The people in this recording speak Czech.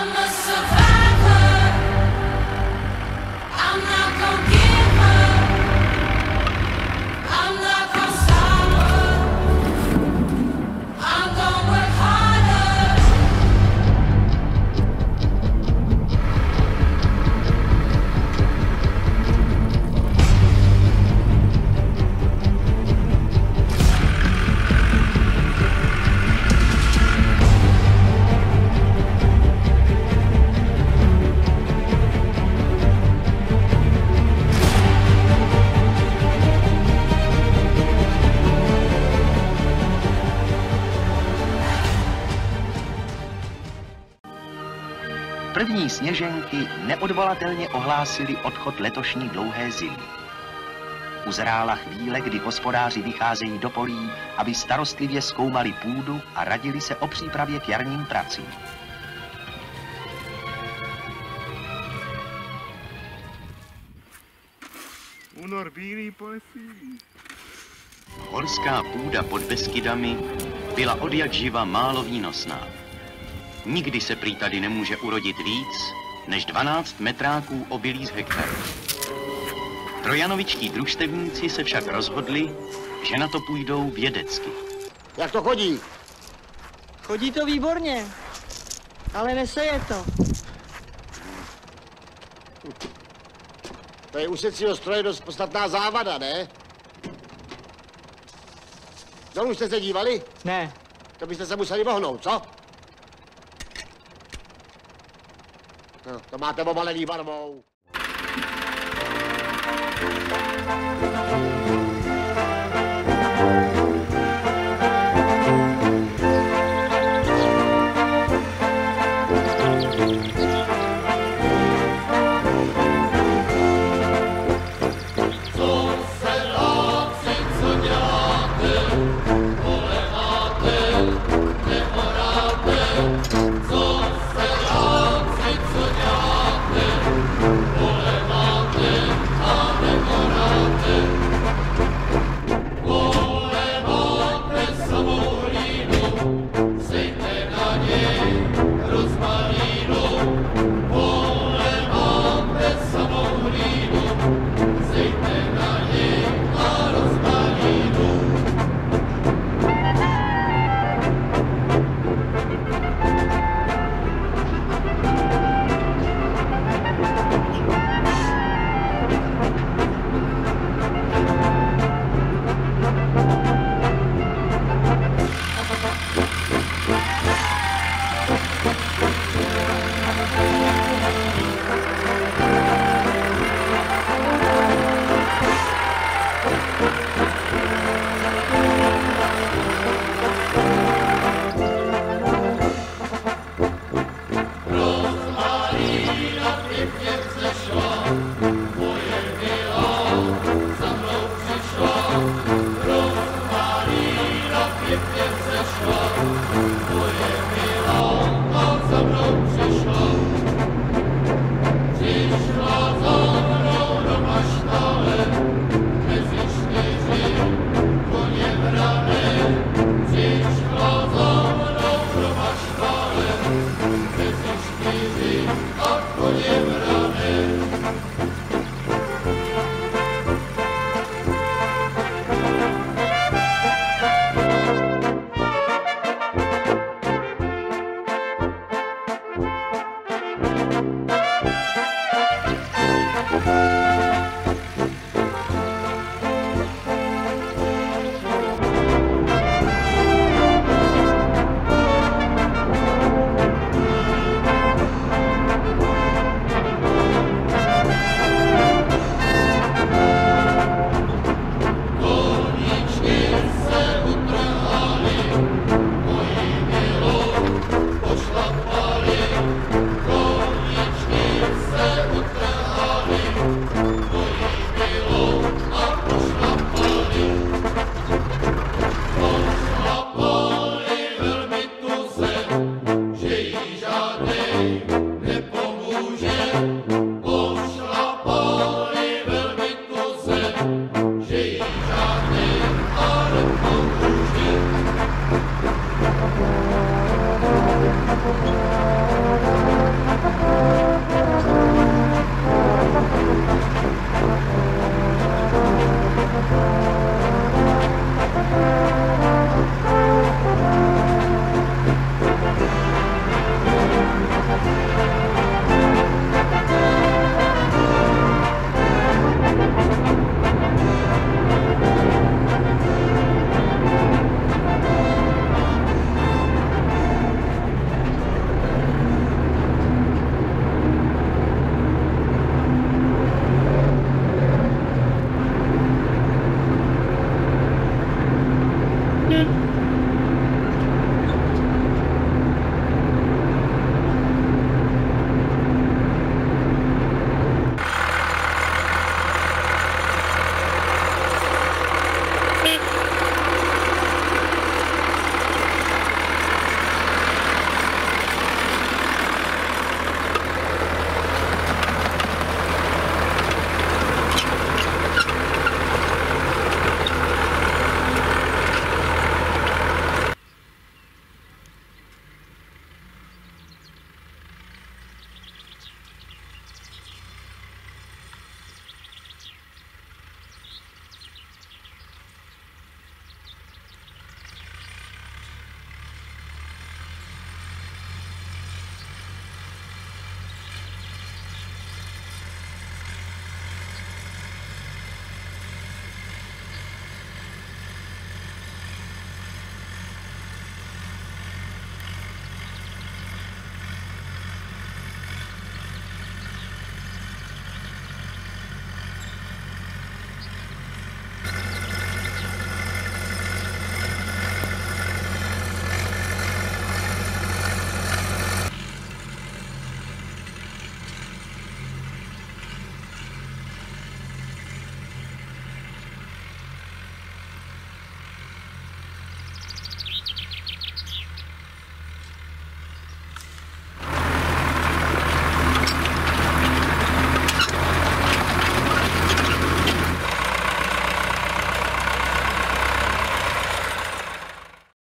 I'm a survivor. První sněženky neodvolatelně ohlásili odchod letošní dlouhé zimy. Uzrála chvíle, kdy hospodáři vycházejí do polí, aby starostlivě zkoumali půdu a radili se o přípravě k jarním pracím. Únor bílý po lesích. Horská půda pod Beskydami byla od jak živa málo výnosná. Nikdy se prý tady nemůže urodit víc než 12 metráků obilí z hektaru. Trojanovičtí družstevníci se však rozhodli, že na to půjdou vědecky. Jak to chodí? Chodí to výborně, ale neseje to. To je u secího stroje dost podstatná závada, ne? Dolů jste se dívali? Ne, To byste se museli vohnout, co? To máte obalený barvou.